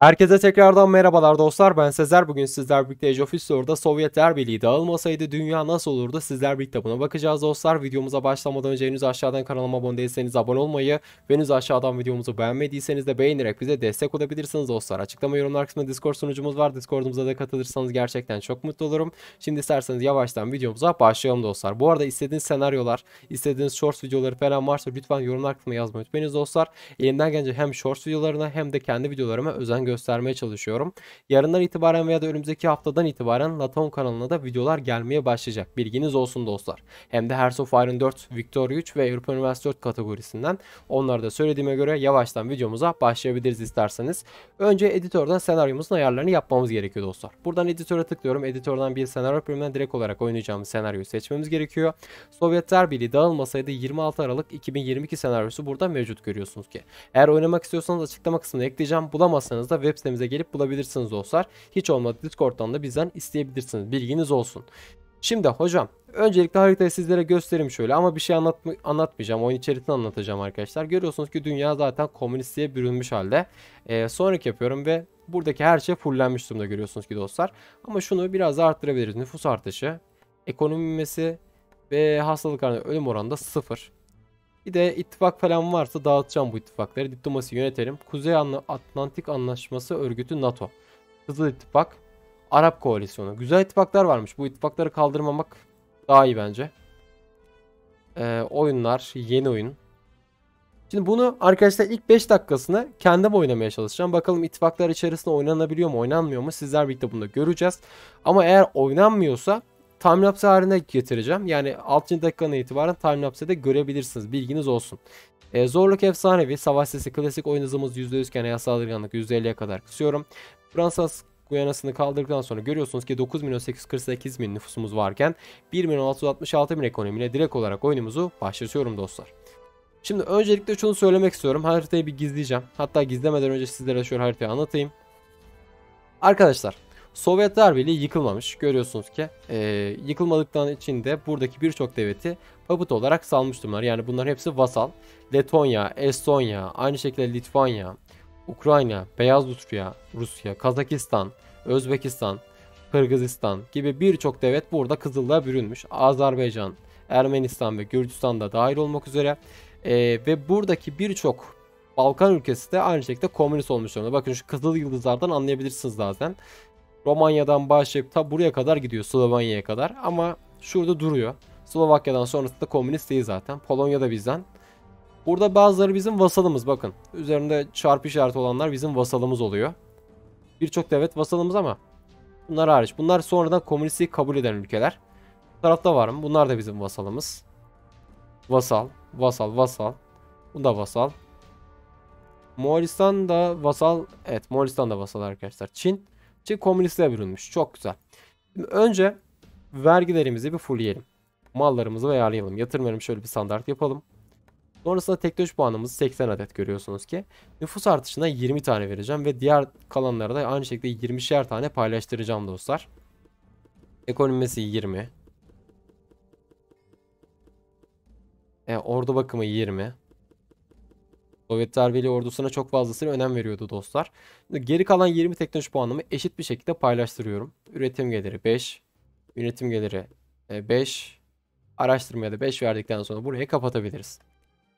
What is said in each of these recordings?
Herkese tekrardan merhabalar dostlar. Ben Sezer. Bugün sizler birlikte Age of History'da Sovyetler Birliği dağılmasaydı dünya nasıl olurdu? Sizler birlikte buna bakacağız dostlar. Videomuza başlamadan önce henüz aşağıdan kanalıma abone değilseniz abone olmayı ve henüz aşağıdan videomuzu beğenmediyseniz de beğenerek bize destek olabilirsiniz dostlar. Açıklama yorumlar kısmında Discord sunucumuz var. Discord'umuza da katılırsanız gerçekten çok mutlu olurum. Şimdi isterseniz yavaştan videomuza başlayalım dostlar. Bu arada istediğiniz senaryolar, istediğiniz shorts videoları falan varsa lütfen yorumlar kısmına yazmayı unutmayınız dostlar. Elimden gelince hem shorts videolarına hem de kendi videolarıma özen göstermeye çalışıyorum. Yarından itibaren veya da önümüzdeki haftadan itibaren Laton kanalına da videolar gelmeye başlayacak. Bilginiz olsun dostlar. Hem de Hearts of Iron 4, Victory 3 ve Europa Universe 4 kategorisinden. Onları da söylediğime göre yavaştan videomuza başlayabiliriz isterseniz. Önce editörden senaryomuzun ayarlarını yapmamız gerekiyor dostlar. Buradan editöre tıklıyorum. Editörden bir senaryo bölümünden direkt olarak oynayacağımız senaryoyu seçmemiz gerekiyor. Sovyetler Birliği dağılmasaydı 26 Aralık 2022 senaryosu burada mevcut görüyorsunuz ki. Eğer oynamak istiyorsanız açıklama kısmına ekleyeceğim. Bulamazsanız da web sitemize gelip bulabilirsiniz dostlar. Hiç olmadı Discord'dan da bizden isteyebilirsiniz. Bilginiz olsun. Şimdi hocam öncelikle haritayı sizlere göstereyim şöyle ama bir şey anlatma, anlatmayacağım. Oyun içerisini anlatacağım arkadaşlar. Görüyorsunuz ki dünya zaten komünistliğe bürünmüş halde. Ee, sonraki yapıyorum ve buradaki her şey fullenmiş durumda görüyorsunuz ki dostlar. Ama şunu biraz daha arttırabiliriz. Nüfus artışı, ekonomi ve hastalıkların ölüm oranı da sıfır. Bir de ittifak falan varsa dağıtacağım bu ittifakları. Diplomasi yönetelim. Kuzey Atlantik Anlaşması Örgütü NATO. Kızıl İttifak. Arap Koalisyonu. Güzel ittifaklar varmış. Bu ittifakları kaldırmamak daha iyi bence. Ee, oyunlar. Yeni oyun. Şimdi bunu arkadaşlar ilk 5 dakikasını kendim oynamaya çalışacağım. Bakalım ittifaklar içerisinde oynanabiliyor mu oynanmıyor mu sizler birlikte bunu da göreceğiz. Ama eğer oynanmıyorsa timelapse haline getireceğim. Yani 6. dakikadan itibaren timelapse'de görebilirsiniz. Bilginiz olsun. E, zorluk efsanevi. Savaş sesi klasik oyun hızımız %100 iken hayat saldırganlık %50'ye kadar kısıyorum. Fransız Guyana'sını kaldırdıktan sonra görüyorsunuz ki 9 milyon 848 bin nüfusumuz varken 1 milyon 666 bin ekonomiyle direkt olarak oyunumuzu başlatıyorum dostlar. Şimdi öncelikle şunu söylemek istiyorum. Haritayı bir gizleyeceğim. Hatta gizlemeden önce sizlere şöyle haritayı anlatayım. Arkadaşlar Sovyetler Birliği yıkılmamış. Görüyorsunuz ki e, yıkılmadıktan için de buradaki birçok devleti papıt olarak salmış durumlar. Yani bunların hepsi vasal. Letonya, Estonya, aynı şekilde Litvanya, Ukrayna, Beyaz Rusya, Rusya, Kazakistan, Özbekistan, Kırgızistan gibi birçok devlet burada Kızıllığa bürünmüş. Azerbaycan, Ermenistan ve Gürcistan da dahil olmak üzere. E, ve buradaki birçok Balkan ülkesi de aynı şekilde komünist olmuş durumda. Bakın şu kızıl yıldızlardan anlayabilirsiniz zaten. Romanya'dan başlayıp ta buraya kadar gidiyor Slovanya'ya kadar ama şurada duruyor. Slovakya'dan sonrası da komünist değil zaten. Polonya da bizden. Burada bazıları bizim vasalımız bakın. Üzerinde çarpı işareti olanlar bizim vasalımız oluyor. Birçok devlet vasalımız ama bunlar hariç. Bunlar sonradan komünistliği kabul eden ülkeler. Bu tarafta var mı? Bunlar da bizim vasalımız. Vasal, vasal, vasal. Bu da vasal. Moğolistan da vasal. Evet Moğolistan da vasal arkadaşlar. Çin. Çin komünistliğe bürünmüş. Çok güzel. Şimdi önce vergilerimizi bir fullleyelim. Mallarımızı ayarlayalım. Yatırım şöyle bir standart yapalım. Sonrasında teknoloji puanımız 80 adet görüyorsunuz ki. Nüfus artışına 20 tane vereceğim ve diğer kalanlara da aynı şekilde 20'şer tane paylaştıracağım dostlar. Ekonomisi 20. E, ordu bakımı 20. Sovyetler Birliği ordusuna çok fazlasıyla önem veriyordu dostlar. Geri kalan 20 teknoloji puanımı eşit bir şekilde paylaştırıyorum. Üretim geliri 5. Yönetim geliri 5. E, Araştırmaya da 5 verdikten sonra burayı kapatabiliriz.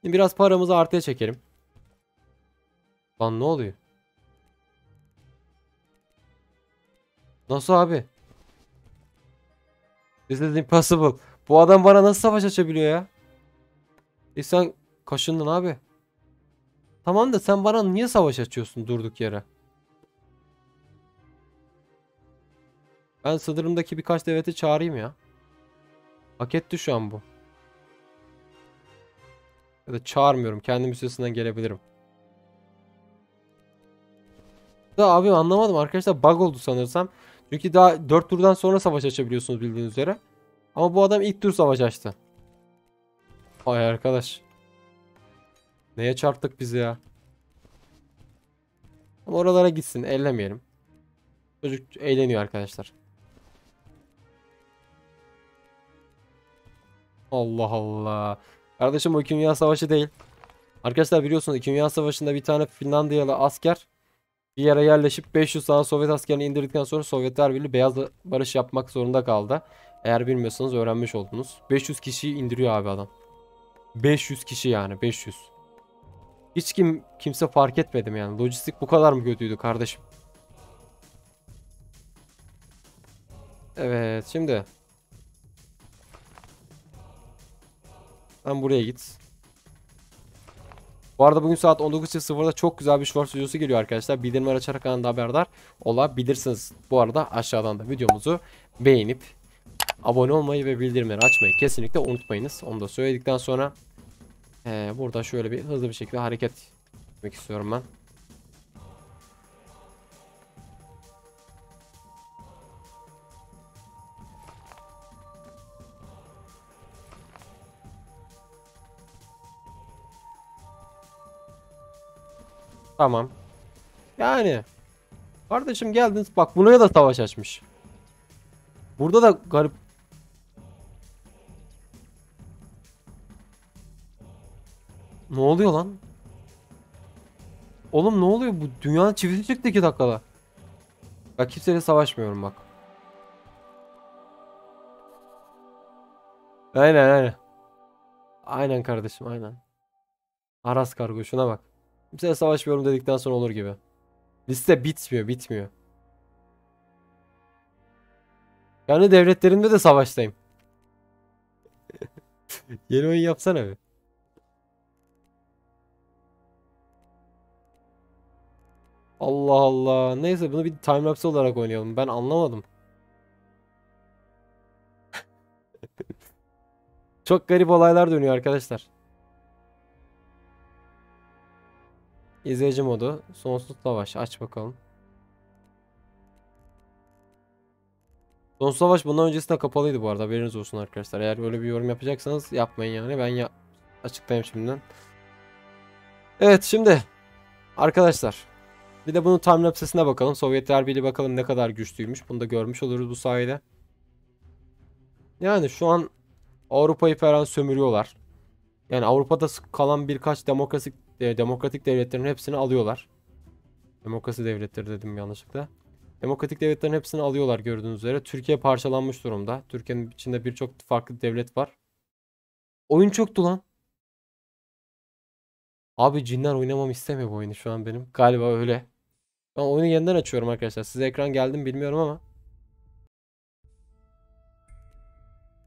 Şimdi biraz paramızı artıya çekelim. Lan ne oluyor? Nasıl abi? This is impossible. Bu adam bana nasıl savaş açabiliyor ya? E sen kaşındın abi. Tamam da sen bana niye savaş açıyorsun durduk yere? Ben sınırımdaki birkaç devleti çağırayım ya. Hak etti şu an bu. Ya da çağırmıyorum. Kendim üstesinden gelebilirim. Da abi anlamadım arkadaşlar bug oldu sanırsam. Çünkü daha 4 turdan sonra savaş açabiliyorsunuz bildiğiniz üzere. Ama bu adam ilk tur savaş açtı. Ay arkadaş. Neye çarptık biz ya? Ama oralara gitsin. Ellemeyelim. Çocuk eğleniyor arkadaşlar. Allah Allah. Kardeşim 2 Dünya Savaşı değil. Arkadaşlar biliyorsunuz 2 Dünya Savaşı'nda bir tane Finlandiyalı asker bir yere yerleşip 500 tane Sovyet askerini indirdikten sonra Sovyetler Birliği beyaz barış yapmak zorunda kaldı. Eğer bilmiyorsanız öğrenmiş oldunuz. 500 kişiyi indiriyor abi adam. 500 kişi yani 500. Hiç kim kimse fark etmedim yani. Lojistik bu kadar mı kötüydü kardeşim? Evet şimdi. Ben buraya git. Bu arada bugün saat 19.00'da çok güzel bir short videosu geliyor arkadaşlar. Bildirimler açarak anında haberdar olabilirsiniz. Bu arada aşağıdan da videomuzu beğenip abone olmayı ve bildirimleri açmayı kesinlikle unutmayınız. Onu da söyledikten sonra ee, burada şöyle bir hızlı bir şekilde hareket etmek istiyorum ben. Tamam. Yani. Kardeşim geldiniz. Bak buraya da savaş açmış. Burada da garip. Oluyor lan? Oğlum ne oluyor? Bu dünyanın çivisi çıktı 2 dakikada. Bak kimseyle savaşmıyorum bak. Aynen aynen. Aynen kardeşim aynen. Aras kargo şuna bak. Kimseyle savaşmıyorum dedikten sonra olur gibi. Liste bitmiyor bitmiyor. Yani devletlerinde de savaştayım. Yeni oyun yapsana bir. Allah Allah. Neyse bunu bir timelapse olarak oynayalım. Ben anlamadım. Çok garip olaylar dönüyor arkadaşlar. İzleyici modu. Sonsuz savaş. Aç bakalım. Sonsuz savaş bundan öncesinde kapalıydı bu arada. Haberiniz olsun arkadaşlar. Eğer öyle bir yorum yapacaksanız yapmayın yani. Ben ya açıklayayım şimdiden. Evet şimdi arkadaşlar bir de bunun timelapse'sine bakalım. Sovyetler Birliği bakalım ne kadar güçlüymüş. Bunu da görmüş oluruz bu sayede. Yani şu an Avrupa'yı falan sömürüyorlar. Yani Avrupa'da kalan birkaç demokratik e, demokratik devletlerin hepsini alıyorlar. Demokrasi devletleri dedim yanlışlıkla. Demokratik devletlerin hepsini alıyorlar gördüğünüz üzere. Türkiye parçalanmış durumda. Türkiye'nin içinde birçok farklı devlet var. Oyun çöktü lan. Abi cinler oynamam istemiyor bu oyunu şu an benim. Galiba öyle. Ben oyunu yeniden açıyorum arkadaşlar. Size ekran geldi mi bilmiyorum ama.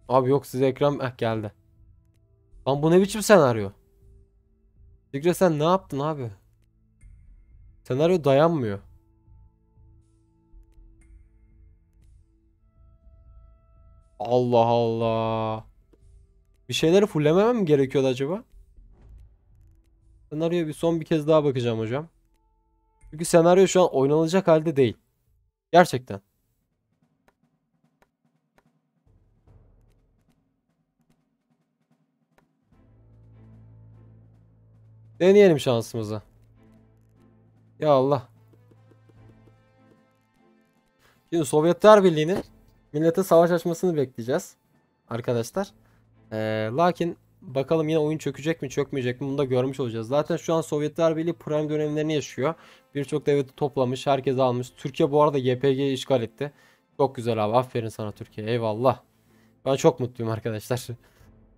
Abi yok size ekran eh, geldi. Lan bu ne biçim senaryo? Fikret sen ne yaptın abi? Senaryo dayanmıyor. Allah Allah. Bir şeyleri fullememem mi gerekiyordu acaba? Senaryoya bir son bir kez daha bakacağım hocam. Çünkü senaryo şu an oynanacak halde değil. Gerçekten. Deneyelim şansımızı. Ya Allah. Şimdi Sovyetler Birliği'nin millete savaş açmasını bekleyeceğiz. Arkadaşlar. Ee, lakin bakalım yine oyun çökecek mi çökmeyecek mi bunu da görmüş olacağız. Zaten şu an Sovyetler Birliği prime dönemlerini yaşıyor. Birçok devleti toplamış. Herkes almış. Türkiye bu arada YPG'yi işgal etti. Çok güzel abi. Aferin sana Türkiye. Eyvallah. Ben çok mutluyum arkadaşlar.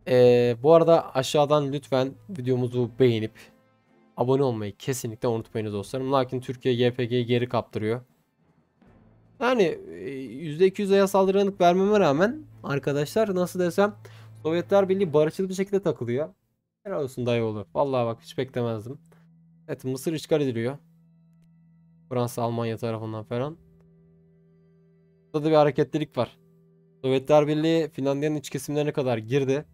Ee, bu arada aşağıdan lütfen videomuzu beğenip abone olmayı kesinlikle unutmayınız dostlarım. Lakin Türkiye YPG'yi geri kaptırıyor. Yani %200'e saldırganlık vermeme rağmen arkadaşlar nasıl desem Sovyetler Birliği barışçıl bir şekilde takılıyor. Helal olsun dayı oğlu. Vallahi bak hiç beklemezdim. Evet Mısır işgal ediliyor. Fransa Almanya tarafından falan. Burada da bir hareketlilik var. Sovyetler Birliği Finlandiya'nın iç kesimlerine kadar girdi.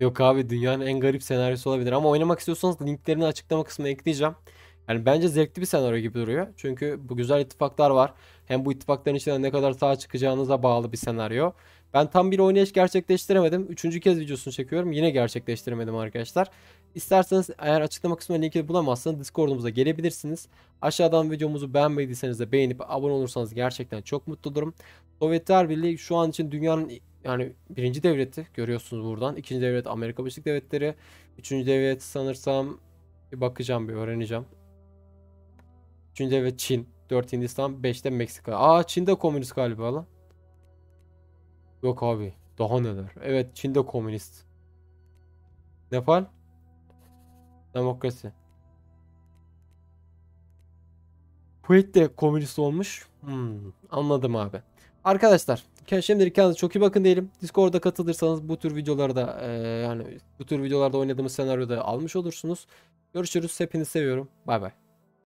Yok abi dünyanın en garip senaryosu olabilir ama oynamak istiyorsanız linklerini açıklama kısmına ekleyeceğim. Yani bence zevkli bir senaryo gibi duruyor. Çünkü bu güzel ittifaklar var. Hem bu ittifakların içinden ne kadar sağ çıkacağınıza bağlı bir senaryo. Ben tam bir oynayış gerçekleştiremedim. Üçüncü kez videosunu çekiyorum. Yine gerçekleştiremedim arkadaşlar. İsterseniz eğer açıklama kısmına linki bulamazsanız Discord'umuza gelebilirsiniz. Aşağıdan videomuzu beğenmediyseniz de beğenip abone olursanız gerçekten çok mutlu olurum. Sovyetler Birliği şu an için dünyanın yani birinci devleti görüyorsunuz buradan. İkinci devlet Amerika Birleşik Devletleri. Üçüncü devlet sanırsam Bir bakacağım bir öğreneceğim. Üçüncü evet Çin. 4 Hindistan. 5'te Meksika. Aa Çin'de komünist galiba lan. Yok abi. Daha neler. Evet Çin'de komünist. Nepal. Demokrasi. Kuveyt de komünist olmuş. Hmm, anladım abi. Arkadaşlar şimdilik kendinize çok iyi bakın diyelim. Discord'da katılırsanız bu tür videolarda e, yani bu tür videolarda oynadığımız senaryoda almış olursunuz. Görüşürüz. Hepinizi seviyorum. Bay bay.